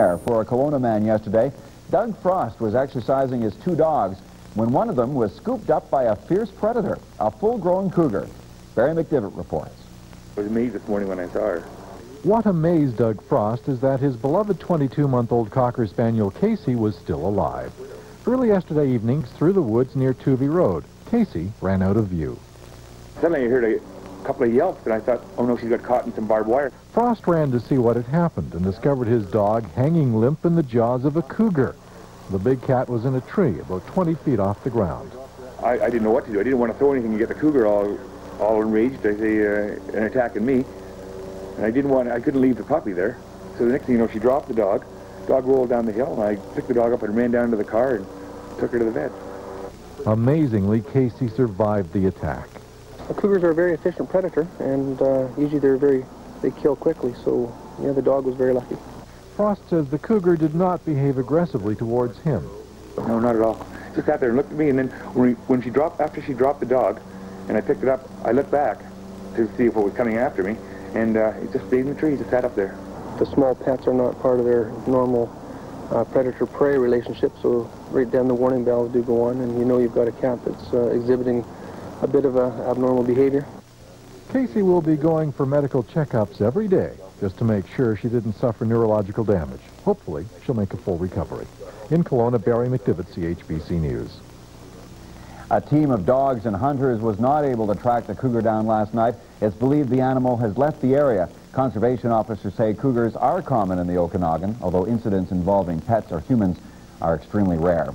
For a Kelowna man yesterday, Doug Frost was exercising his two dogs when one of them was scooped up by a fierce predator, a full-grown cougar. Barry McDivitt reports. I was amazed this morning when I saw her. What amazed Doug Frost is that his beloved 22-month-old Cocker Spaniel Casey was still alive. Early yesterday evening, through the woods near Tuvey Road, Casey ran out of view. Suddenly I heard a couple of yelps, and I thought, oh no, she's got caught in some barbed wire. Frost ran to see what had happened and discovered his dog hanging limp in the jaws of a cougar. The big cat was in a tree about 20 feet off the ground. I, I didn't know what to do. I didn't want to throw anything and get the cougar all, all enraged as they, uh, and attacking me. And I didn't want, I couldn't leave the puppy there. So the next thing you know, she dropped the dog. Dog rolled down the hill, and I picked the dog up and ran down to the car and took her to the vet. Amazingly, Casey survived the attack. The cougars are a very efficient predator, and uh, usually they're very, they kill quickly, so yeah, the dog was very lucky. Frost says the cougar did not behave aggressively towards him. No, not at all. Just sat there and looked at me, and then when, when she dropped, after she dropped the dog, and I picked it up, I looked back to see if it was coming after me, and uh, it just stayed in the tree, just sat up there. The small pets are not part of their normal uh, predator-prey relationship, so right then the warning bells do go on, and you know you've got a cat that's uh, exhibiting a bit of a abnormal behavior. Casey will be going for medical checkups every day just to make sure she didn't suffer neurological damage. Hopefully, she'll make a full recovery. In Kelowna, Barry McDivitt, CHBC News. A team of dogs and hunters was not able to track the cougar down last night. It's believed the animal has left the area. Conservation officers say cougars are common in the Okanagan, although incidents involving pets or humans are extremely rare.